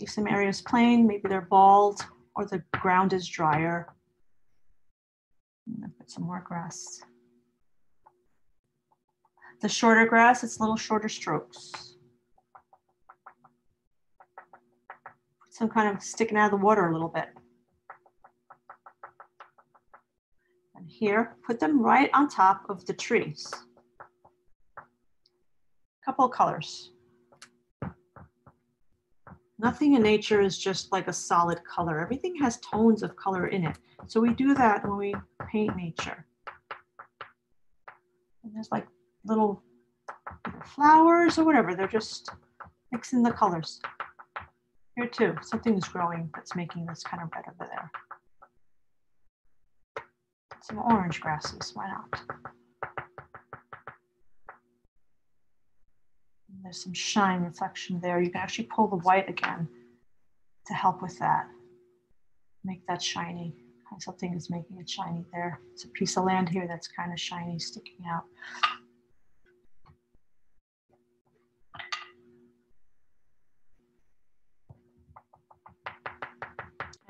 Leave some areas plain, maybe they're bald or the ground is drier. put some more grass. The shorter grass, it's little shorter strokes. Some kind of sticking out of the water a little bit. And here, put them right on top of the trees. Couple colors. Nothing in nature is just like a solid color. Everything has tones of color in it. So we do that when we paint nature. And there's like little flowers or whatever. They're just mixing the colors. Here too, something is growing that's making this kind of red over there. Some orange grasses, why not? There's some shine reflection there. You can actually pull the white again to help with that. Make that shiny. Something is making it shiny there. It's a piece of land here that's kind of shiny sticking out.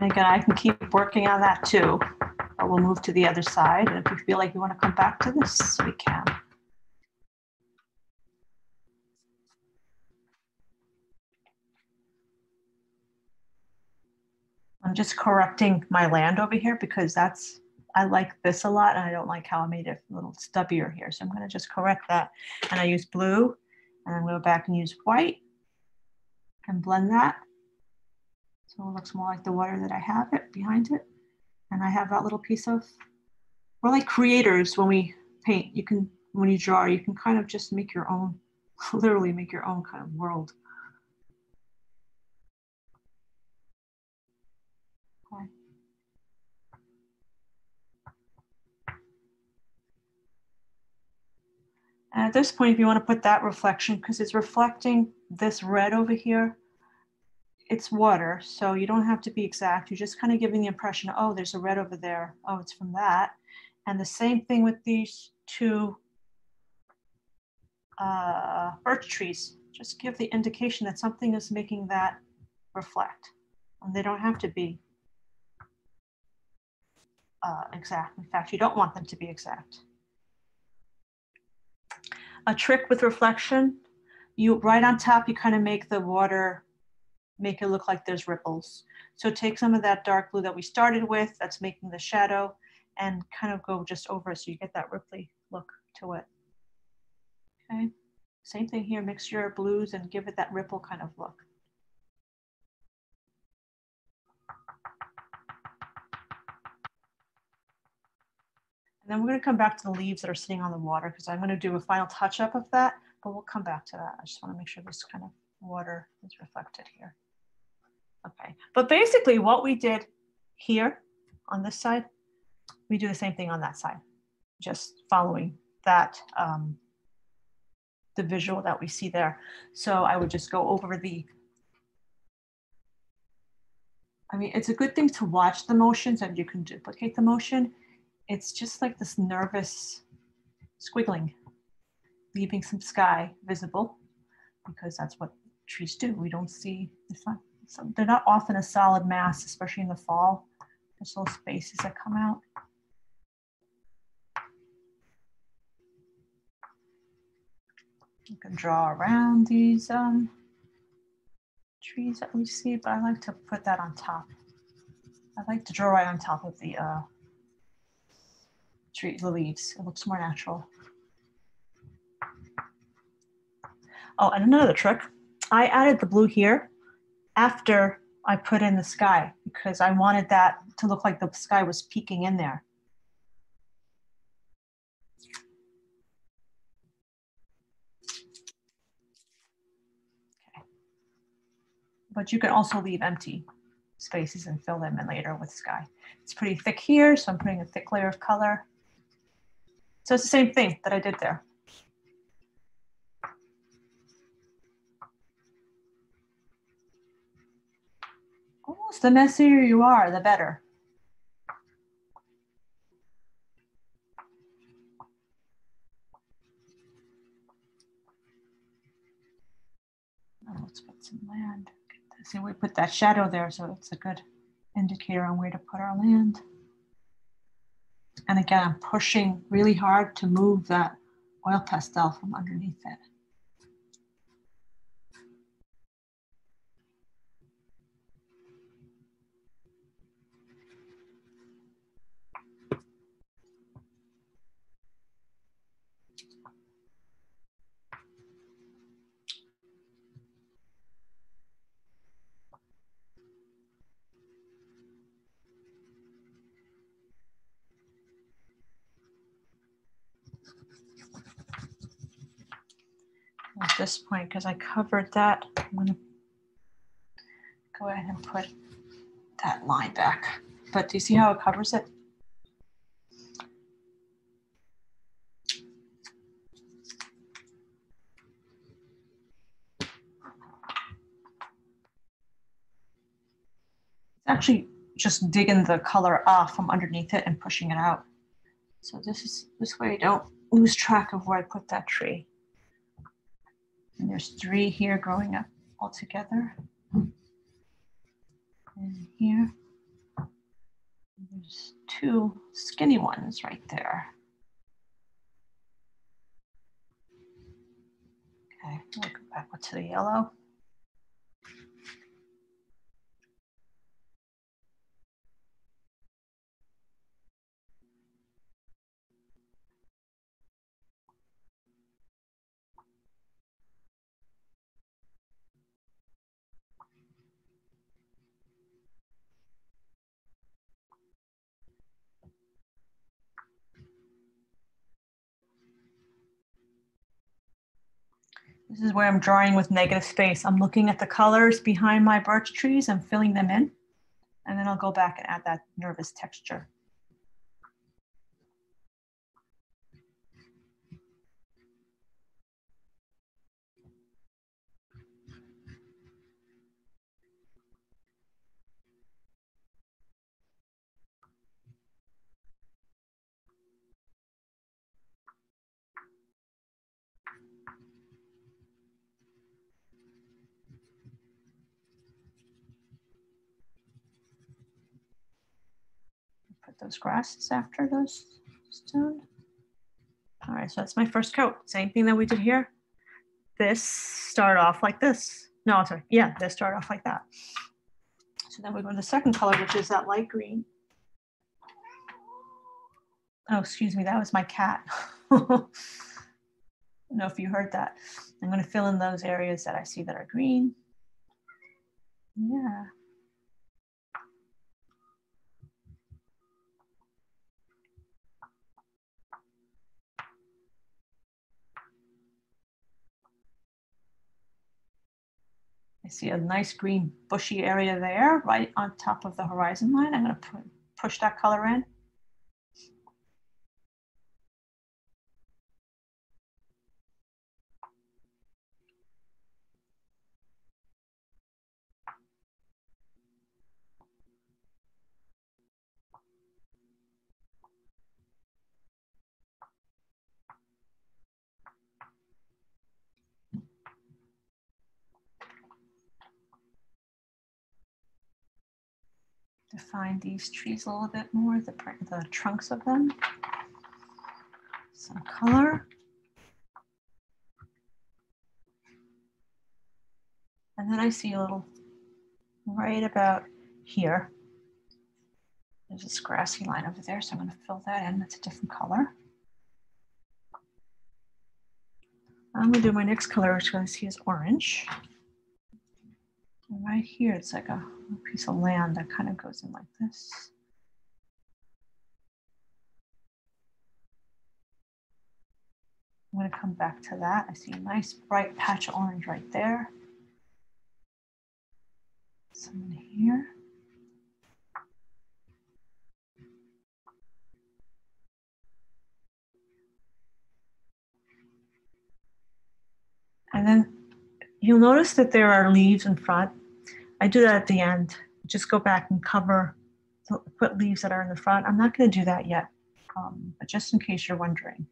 And again, I can keep working on that too, but we'll move to the other side. And if you feel like you want to come back to this, we can. I'm just correcting my land over here because that's, I like this a lot and I don't like how I made it a little stubbier here. So I'm gonna just correct that. And I use blue and I'm gonna go back and use white and blend that. So it looks more like the water that I have it behind it. And I have that little piece of, we're like creators when we paint. You can, when you draw, you can kind of just make your own, <laughs> literally make your own kind of world. And at this point, if you want to put that reflection, because it's reflecting this red over here, it's water, so you don't have to be exact. You're just kind of giving the impression, oh, there's a red over there. Oh, it's from that. And the same thing with these two uh, birch trees. Just give the indication that something is making that reflect. And they don't have to be uh, exact. In fact, you don't want them to be exact a trick with reflection, you right on top, you kind of make the water, make it look like there's ripples. So take some of that dark blue that we started with, that's making the shadow, and kind of go just over it so you get that ripply look to it. Okay, same thing here, mix your blues and give it that ripple kind of look. And then we're going to come back to the leaves that are sitting on the water because I'm going to do a final touch up of that, but we'll come back to that. I just want to make sure this kind of water is reflected here. Okay, but basically what we did here on this side, we do the same thing on that side, just following that, um, the visual that we see there. So I would just go over the, I mean, it's a good thing to watch the motions and you can duplicate the motion it's just like this nervous squiggling, leaving some sky visible because that's what trees do. We don't see, it's not, so they're not often a solid mass, especially in the fall. There's little spaces that come out. You can draw around these um, trees that we see, but I like to put that on top. I like to draw right on top of the uh, tree, the leaves. It looks more natural. Oh, and another trick. I added the blue here after I put in the sky because I wanted that to look like the sky was peeking in there. But you can also leave empty spaces and fill them in later with sky. It's pretty thick here, so I'm putting a thick layer of color. So it's the same thing that I did there. Almost the messier you are, the better. Oh, let's put some land. See, we put that shadow there, so it's a good indicator on where to put our land. And again, I'm pushing really hard to move that oil pastel from underneath it. at this point because I covered that I'm gonna go ahead and put that line back. But do you see how it covers it? It's actually just digging the color off from underneath it and pushing it out. So this is this way I don't lose track of where I put that tree. And there's three here growing up all together. And here, there's two skinny ones right there. Okay, we'll go back to the yellow. Is where I'm drawing with negative space. I'm looking at the colors behind my birch trees and filling them in. And then I'll go back and add that nervous texture. Put those grasses after those stone. All right, so that's my first coat. Same thing that we did here. This start off like this. No, I'm sorry. Yeah, this start off like that. So then we go to the second color, which is that light green. Oh, excuse me, that was my cat. <laughs> I don't know if you heard that. I'm going to fill in those areas that I see that are green. Yeah. I see a nice green bushy area there, right on top of the horizon line. I'm going to push that color in. Define these trees a little bit more, the, the trunks of them. Some color. And then I see a little right about here. There's this grassy line over there, so I'm going to fill that in. That's a different color. I'm going to do my next color, which I see is orange right here, it's like a, piece of land that kind of goes in like this. I'm to come back to that. I see a nice bright patch of orange right there. Some in here. And then you'll notice that there are leaves in front I do that at the end. Just go back and cover, put leaves that are in the front. I'm not going to do that yet, um, but just in case you're wondering.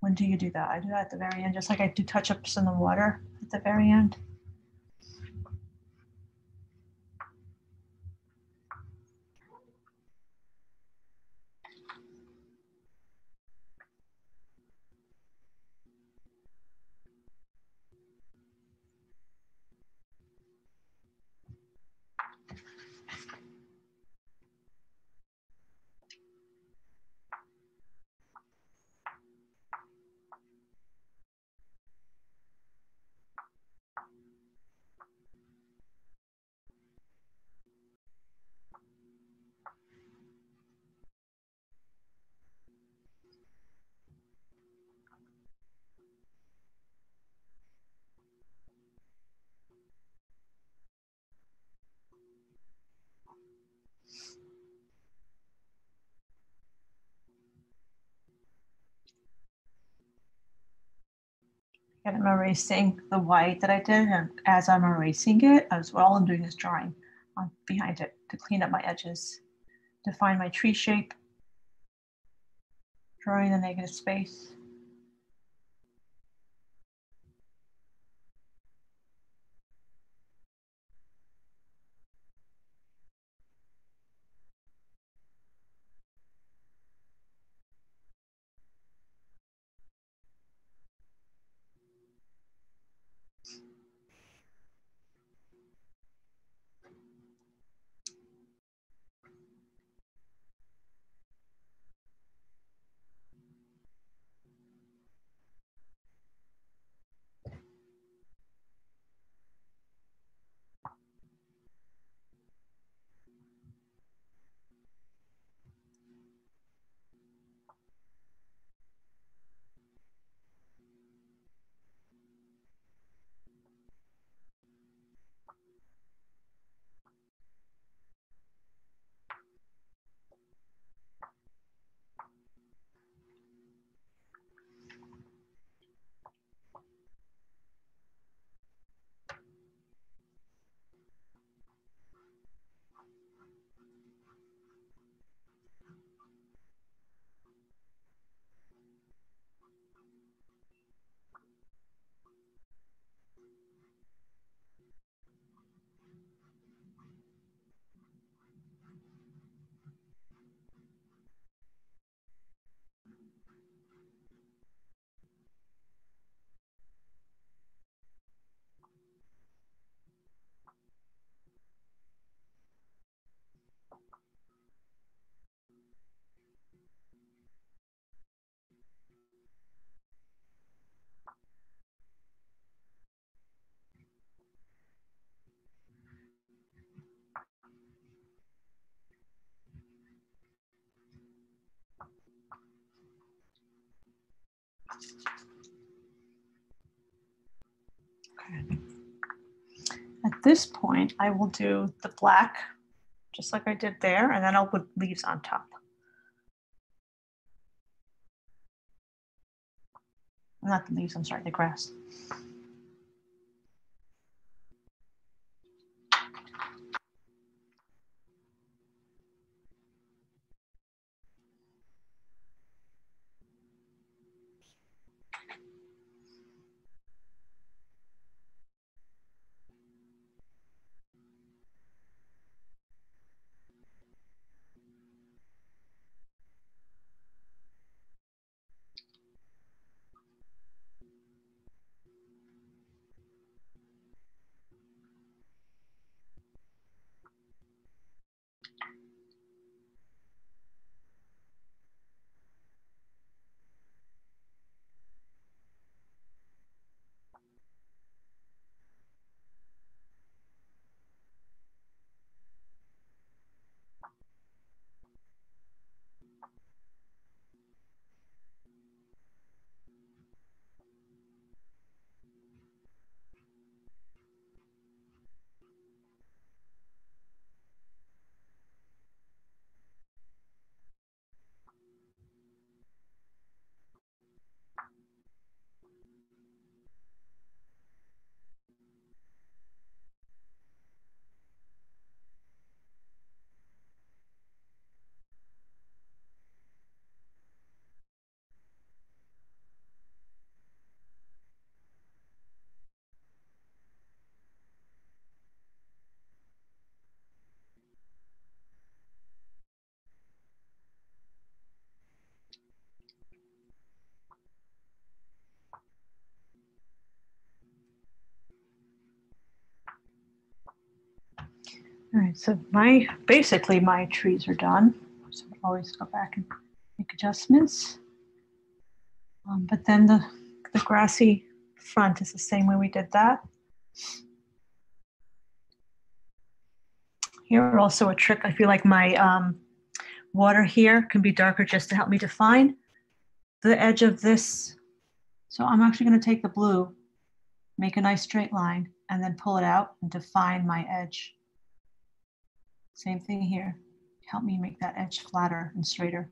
When do you do that? I do that at the very end, just like I do touch-ups in the water at the very end. And I'm erasing the white that I did. And as I'm erasing it, as well, I'm doing is drawing on behind it to clean up my edges, define my tree shape, drawing the negative space. Okay. At this point, I will do the black, just like I did there, and then I'll put leaves on top. Not the leaves, I'm sorry, the grass. All right, so my, basically my trees are done. So I always go back and make adjustments. Um, but then the, the grassy front is the same way we did that. Here also a trick, I feel like my um, water here can be darker just to help me define the edge of this. So I'm actually gonna take the blue, make a nice straight line, and then pull it out and define my edge. Same thing here. Help me make that edge flatter and straighter.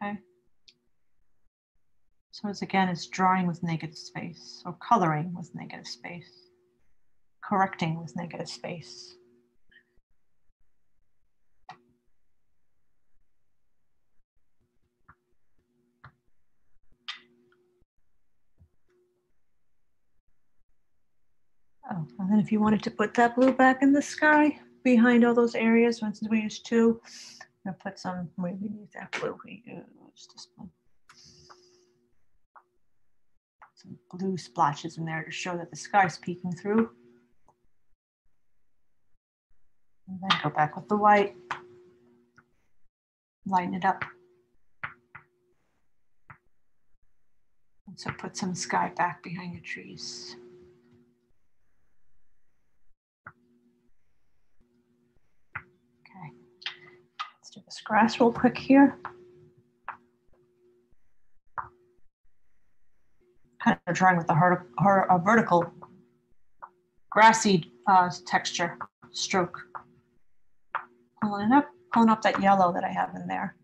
Okay. So it's again, it's drawing with negative space or coloring with negative space, correcting with negative space. Oh, and then if you wanted to put that blue back in the sky behind all those areas, once we use two, I'm gonna put some, we that blue we used, this one. Some blue splotches in there to show that the sky's peeking through. And then go back with the white. Lighten it up. And so put some sky back behind the trees. do this grass real quick here. Kind of drawing with a, a vertical grassy uh, texture stroke. Pulling up, pulling up that yellow that I have in there.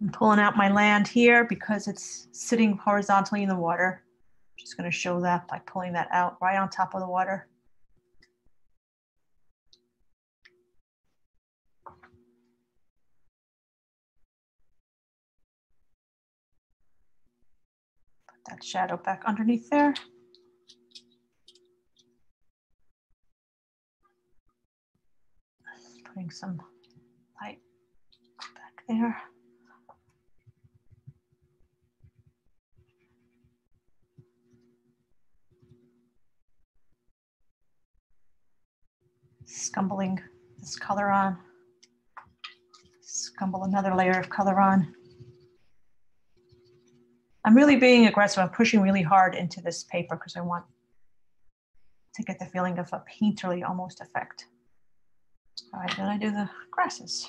I'm pulling out my land here because it's sitting horizontally in the water. I'm just going to show that by pulling that out right on top of the water. Put that shadow back underneath there. Putting some light back there. Scumbling this color on, scumble another layer of color on. I'm really being aggressive. I'm pushing really hard into this paper because I want to get the feeling of a painterly almost effect. All right, then I do the grasses.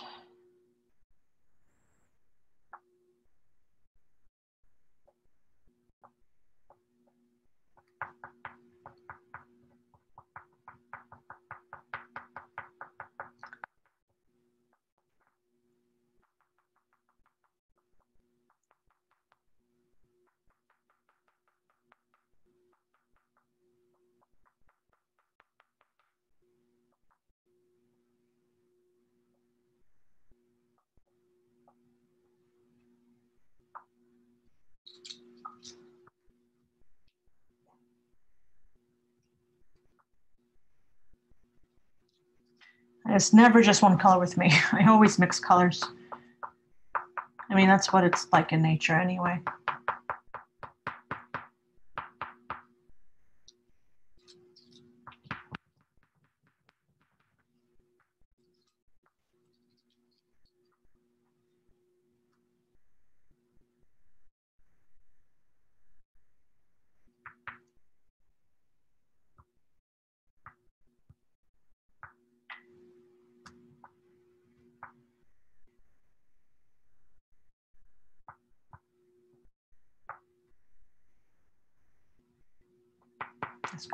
It's never just one color with me. <laughs> I always mix colors. I mean, that's what it's like in nature anyway.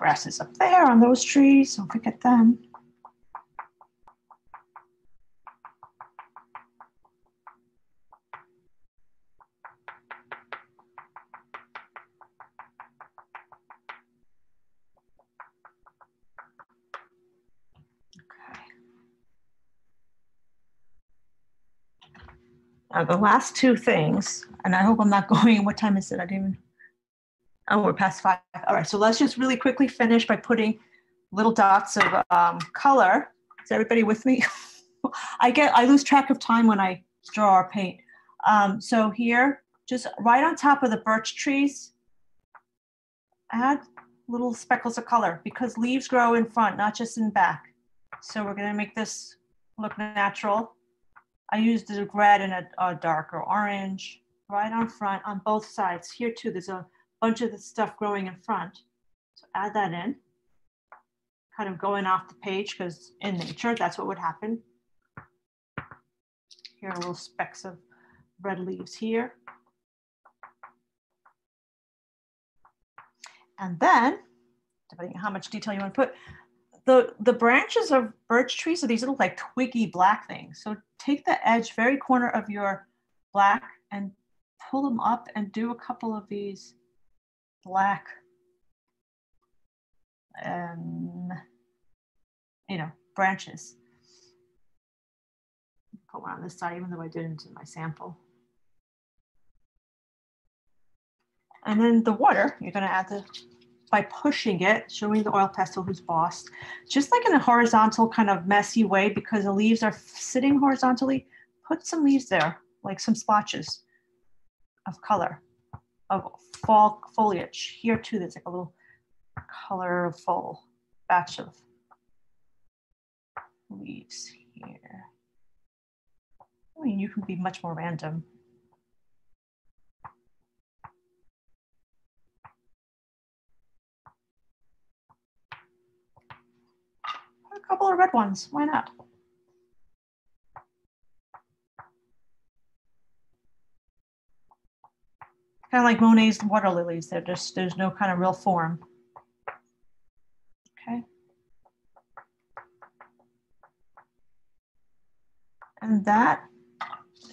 There's grasses up there on those trees. Don't forget them. Now the last two things, and I hope I'm not <laughs> going, what time is it? I didn't even, Oh, we're past five. All right, so let's just really quickly finish by putting little dots of um, color. Is everybody with me? <laughs> I get, I lose track of time when I draw or paint. Um, so here, just right on top of the birch trees, add little speckles of color because leaves grow in front, not just in back. So we're gonna make this look natural. I used the red and a, a darker orange right on front on both sides. Here too, there's a bunch of the stuff growing in front. So add that in, kind of going off the page because in nature, that's what would happen. Here are little specks of red leaves here. And then, depending on how much detail you want to put, the, the branches of birch trees are these little like twiggy black things. So take the edge, very corner of your black and pull them up and do a couple of these black, um, you know, branches. Put one on this side, even though I didn't in my sample. And then the water, you're gonna add the, by pushing it, showing the oil pastel who's boss, just like in a horizontal kind of messy way because the leaves are sitting horizontally, put some leaves there, like some splotches of color, of fall foliage. Here too, there's like a little colorful batch of leaves here. I mean, you can be much more random. A couple of red ones, why not? Kind of like Monet's water lilies, they're just, there's no kind of real form. Okay. And that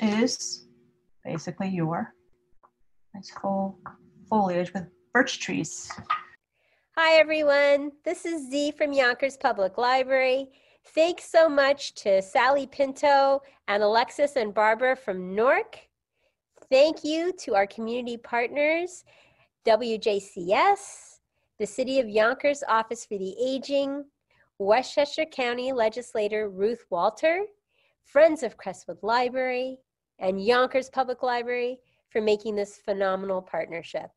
is basically your nice full foliage with birch trees.
Hi, everyone. This is Z from Yonkers Public Library. Thanks so much to Sally Pinto and Alexis and Barbara from NORC. Thank you to our community partners, WJCS, the City of Yonkers Office for the Aging, Westchester County Legislator Ruth Walter, Friends of Crestwood Library, and Yonkers Public Library for making this phenomenal partnership.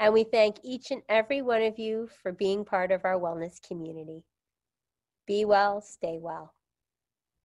And we thank each and every one of you for being part of our wellness community. Be well, stay well.